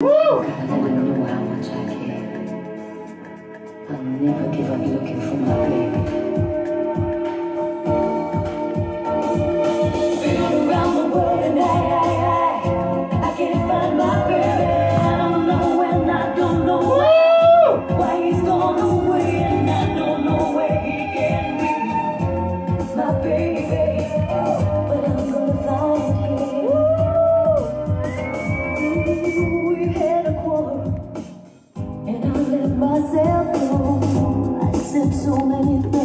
Woo! I don't know how much I care. I'll never give up looking for my baby. myself, oh, I said so many things.